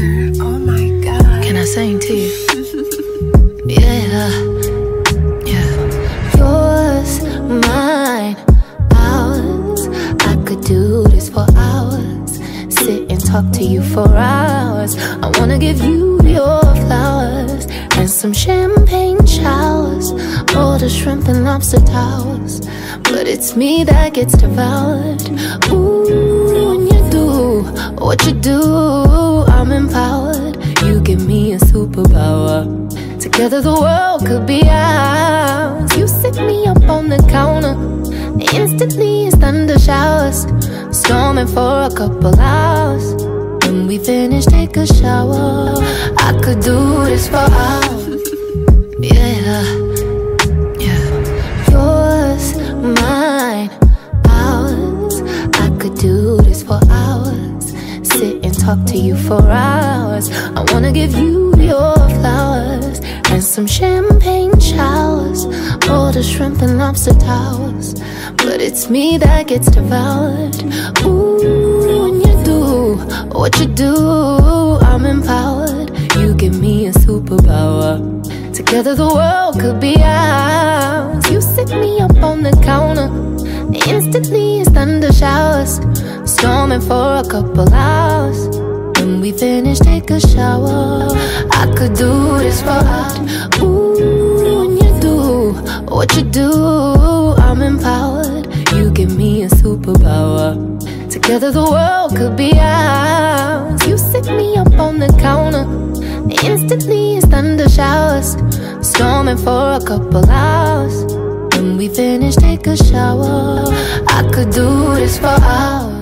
Oh my god. Can I sing to you? yeah, yeah. Yours, mine, ours. I could do this for hours. Sit and talk to you for hours. I wanna give you your flowers and some champagne showers. All the shrimp and lobster towers. But it's me that gets devoured. Ooh, when you do what you do, I'm empowered. You give me a superpower. Together the world could be ours. You sit me up on the counter. Instantly it's thunder showers. Storming for a couple hours. When we finish, take a shower. I could do this for hours. Yeah, yeah. Yours, mine, ours. I could do this for hours. Talk to you for hours. I wanna give you your flowers and some champagne showers. All the shrimp and lobster towers. But it's me that gets devoured. Ooh, when you do what you do, I'm empowered. You give me a superpower. Together the world could be ours. You sit me up on the counter. Instantly it's thunder showers. Storming for a couple hours. When we finish, take a shower. I could do this for hours. Ooh, when you do what you do, I'm empowered. You give me a superpower. Together the world could be ours. You sit me up on the counter. Instantly it's thunder showers. Storming for a couple hours. When we finish, take a shower. I could do this for hours.